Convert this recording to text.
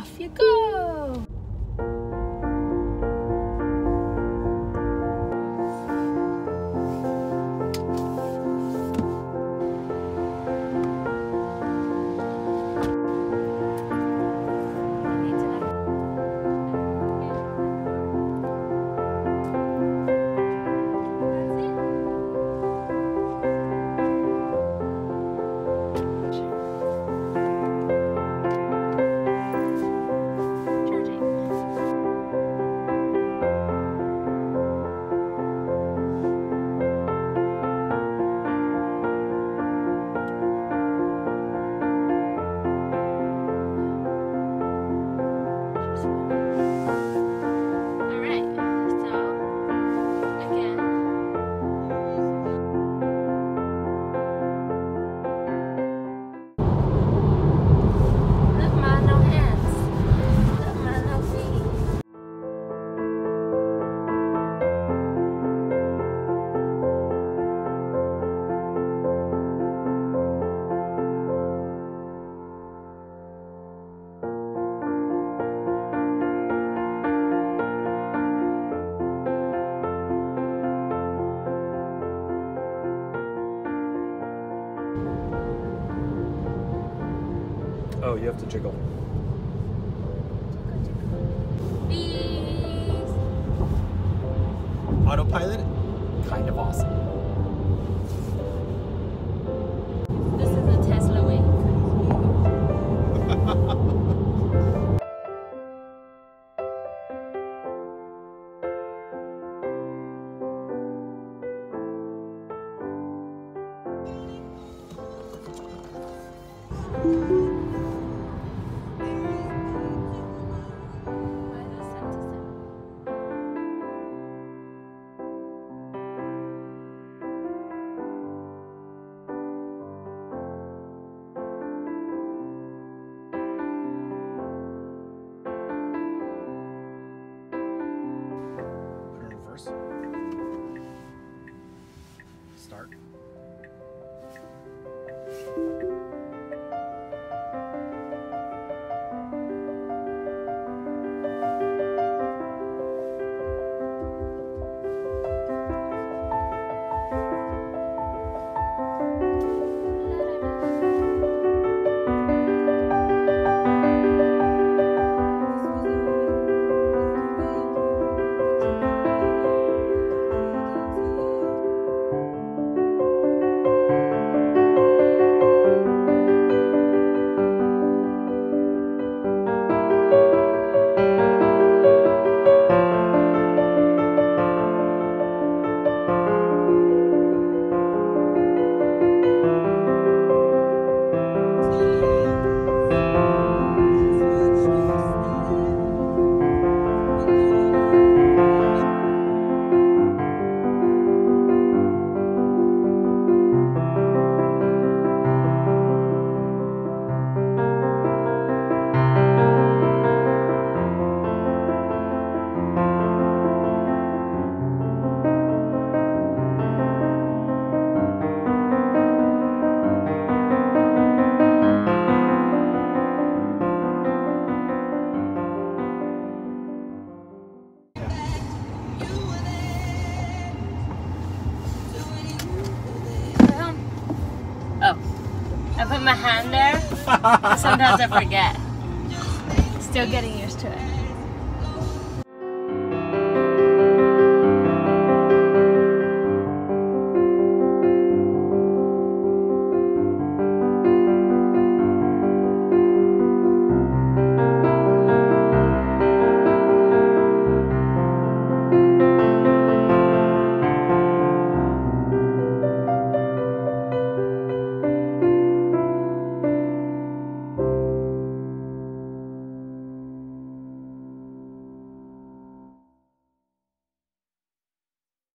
off you go. You have to jiggle. Bees. Autopilot, kind of awesome. This is a Tesla way. Why Start. Oh, my hand there. Sometimes I forget. Still getting used